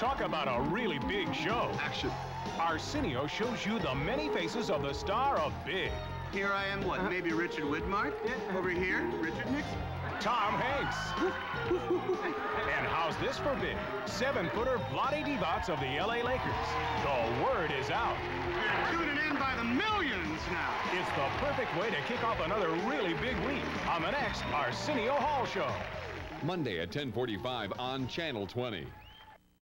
Talk about a really big show. Action. Arsenio shows you the many faces of the star of Big. Here I am, what, maybe Richard Widmark? Over here, Richard Nixon? Tom Hanks. and how's this for Big? Seven-footer Vlade Divac of the LA Lakers. The word is out. You're tuning in by the millions now. It's the perfect way to kick off another really big week on the next Arsenio Hall Show. Monday at 1045 on Channel 20.